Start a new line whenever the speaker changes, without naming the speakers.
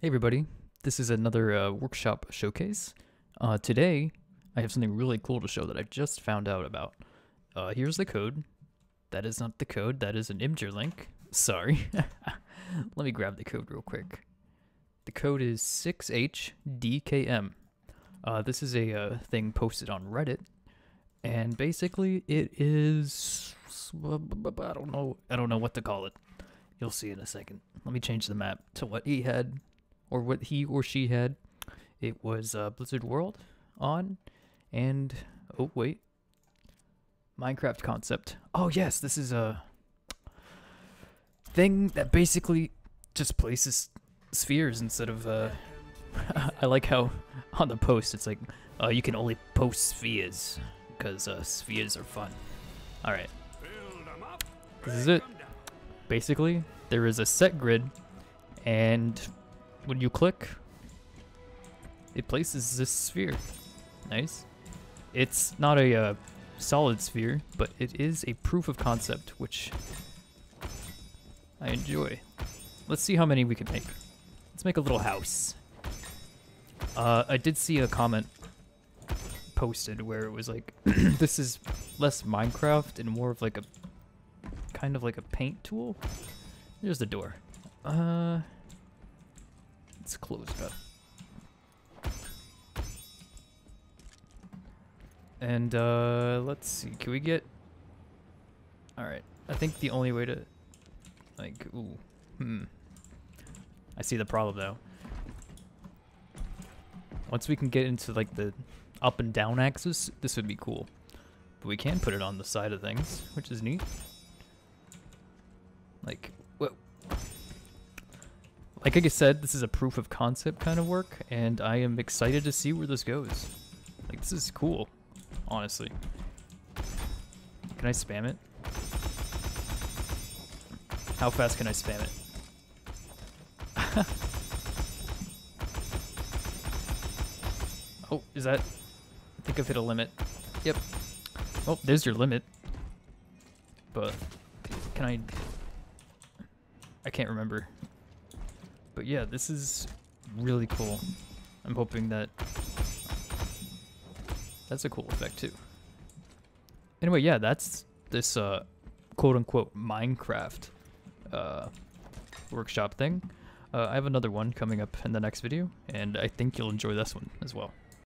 Hey everybody, this is another uh, workshop showcase. Uh, today, I have something really cool to show that I just found out about. Uh, here's the code. That is not the code, that is an Imgur link. Sorry. Let me grab the code real quick. The code is 6HDKM. Uh, this is a uh, thing posted on Reddit, and basically it is I don't know I don't know what to call it. You'll see in a second. Let me change the map to what he had or what he or she had. It was uh, Blizzard World on, and oh wait, Minecraft concept. Oh yes, this is a thing that basically just places spheres instead of. Uh, I like how on the post it's like uh, you can only post spheres because uh, spheres are fun. All right, this is it. Basically, there is a set grid, and when you click, it places this sphere. Nice. It's not a uh, solid sphere, but it is a proof of concept, which I enjoy. Let's see how many we can make. Let's make a little house. Uh, I did see a comment posted where it was like, this is less Minecraft and more of like a, kind of like a paint tool. There's the door. Uh, let's close up. And uh, let's see, can we get, all right. I think the only way to, like, ooh, hmm. I see the problem though. Once we can get into like the up and down axis, this would be cool. But we can put it on the side of things, which is neat. Like, Like I said, this is a proof of concept kind of work, and I am excited to see where this goes. Like, this is cool, honestly. Can I spam it? How fast can I spam it? oh, is that... I think I've hit a limit. Yep. Oh, there's your limit. But, can I... I can't remember. But yeah, this is really cool. I'm hoping that... That's a cool effect too. Anyway, yeah, that's this uh, quote-unquote Minecraft uh, workshop thing. Uh, I have another one coming up in the next video, and I think you'll enjoy this one as well.